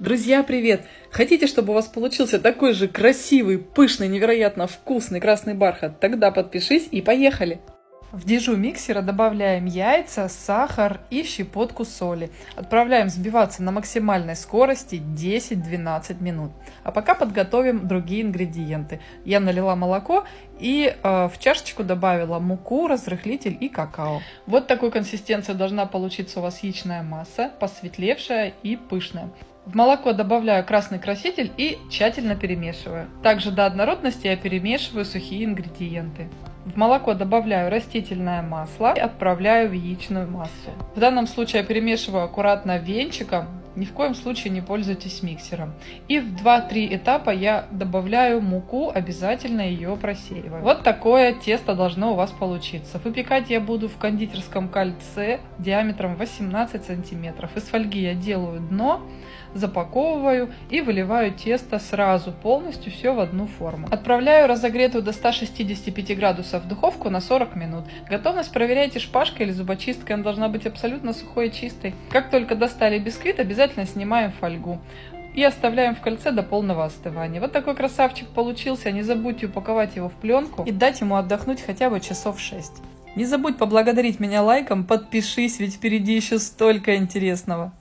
Друзья, привет! Хотите, чтобы у вас получился такой же красивый, пышный, невероятно вкусный красный бархат? Тогда подпишись и поехали! В дежу миксера добавляем яйца, сахар и щепотку соли. Отправляем взбиваться на максимальной скорости 10-12 минут. А пока подготовим другие ингредиенты. Я налила молоко и э, в чашечку добавила муку, разрыхлитель и какао. Вот такой консистенции должна получиться у вас яичная масса, посветлевшая и пышная. В молоко добавляю красный краситель и тщательно перемешиваю. Также до однородности я перемешиваю сухие ингредиенты. В молоко добавляю растительное масло и отправляю в яичную массу. В данном случае я перемешиваю аккуратно венчиком, ни в коем случае не пользуйтесь миксером. И в 2-3 этапа я добавляю муку, обязательно ее просеиваю. Вот такое тесто должно у вас получиться. Выпекать я буду в кондитерском кольце диаметром 18 сантиметров. Из фольги я делаю дно, запаковываю и выливаю тесто сразу, полностью все в одну форму. Отправляю разогретую до 165 градусов в духовку на 40 минут. Готовность проверяйте шпажкой или зубочисткой, она должна быть абсолютно сухой и чистой. Как только достали бисквит, обязательно снимаем фольгу и оставляем в кольце до полного остывания. Вот такой красавчик получился. Не забудьте упаковать его в пленку и дать ему отдохнуть хотя бы часов 6. Не забудь поблагодарить меня лайком, подпишись, ведь впереди еще столько интересного.